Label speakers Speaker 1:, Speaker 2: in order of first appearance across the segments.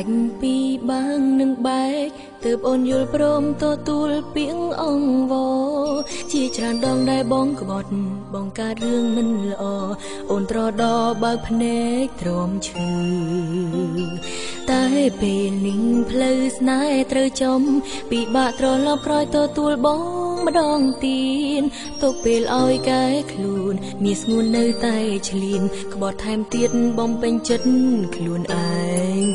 Speaker 1: ចិត្តមិនដាច់ពីបាងនឹងបែកទើបអូនយល់ព្រមទទួលពីងអង្វរជាច្រើនដងដែលបងក្បត់បងកើតរឿងមិនល្អអូនត្រដបើកភ្នែកទ្រាំឈឺតែពេលនេះផ្លូវស្នេហ៍ត្រូវចំពិបាកត្រឡប់ក្រោយទទួលបង ម្ដងទៀតទុកពេលឲ្យកែខ្លួនមានស្ងួននៅតែឆ្លៀនក្បត់ថែមទៀតបំពេញចិត្តខ្លួនឯង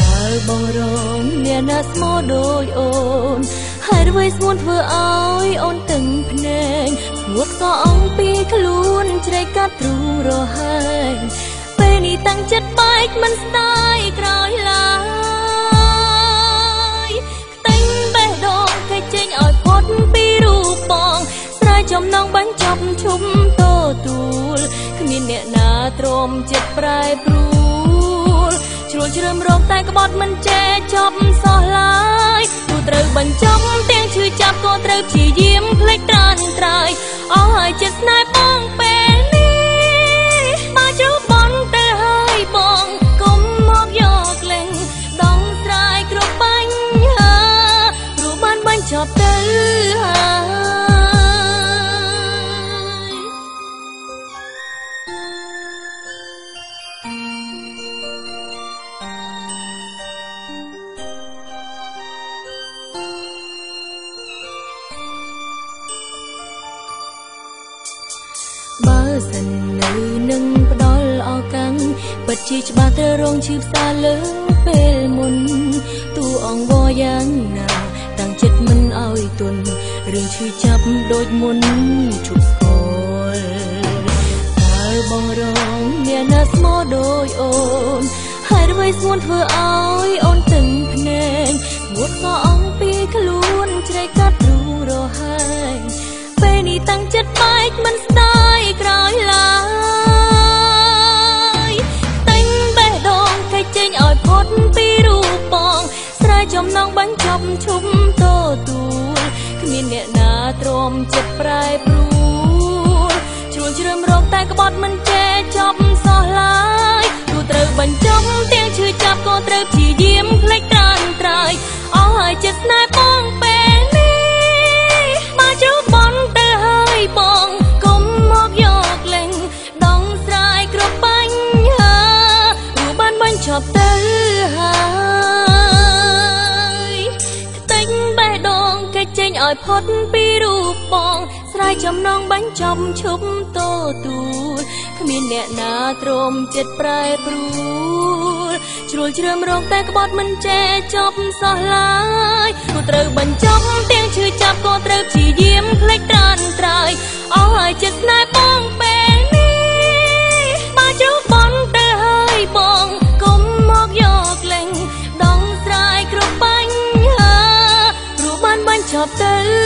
Speaker 1: តើបងរងអ្នកណាស្មោដូចអូនហើយអ្វីស្ងួនធ្វើឲ្យអូនតឹងភ្នែកស្ងួតក៏អង្គពីខ្លួនជ្រែកកាត់ទ្រូងរហែងពេលនេះតាំងចិត្តបែកមិនស្ដាយក្រោយឡើយ ចំណងបាញ់ចាប់ឈុំតទួលគ្មានអ្នកណាទ្រាំចិត្តប្រែប្រួលជ្រួលជ្រើមរងតែក្បត់មិនចេះចប់សោះឡើយទោះត្រូវបញ្ចប់ទាំងឈឺចាប់ក៏ត្រូវព្យាយាមភ្លេចត្រានត្រើយអស់ហើយចិត្តស្នេហ៍ សិននៅនឹងផ្ដល់ឱកាសពិតជាច្បាស់ត្រូវរងឈឺផ្សាលើពេលមុនទូអង្វរយ៉ាងណាតាំងចិត្តមិនឲ្យទន់រឿងឈឺចាប់ដូចមុនជប់ស្គាល់តើបងរងអ្នកណាស្មោដូចអូនហើយអ្វីស្ងួនធ្វើឲ្យអូនតឹងភ្នែកងួតក៏អង្គពីខ្លួន បាញ់ចាប់ឈុំតទួលគ្មានអ្នកណាទ្រាំចិត្តប្រែប្រួលជ្រួលជ្រើមរងតែក្បត់មិនចេះចប់សោះឡើយទោះត្រូវបញ្ចប់ទាំងឈឺចាប់ក៏ត្រូវព្យាយាមភ្លេចត្រានត្រើយអស់ហើយចិត្តស្នេហ៍ ឲ្យផុតពីរូបបងស្រ័យចំណងបាញ់ចំឈប់តទួលគ្មានអ្នកណាទ្រាំចិត្តប្រែប្រួលជ្រួលជ្រើមរងតែក្បត់មិនចេះចប់សោះឡើយគូត្រូវបញ្ចប់ទាំងឈឺចាប់ក៏ត្រូវព្ of the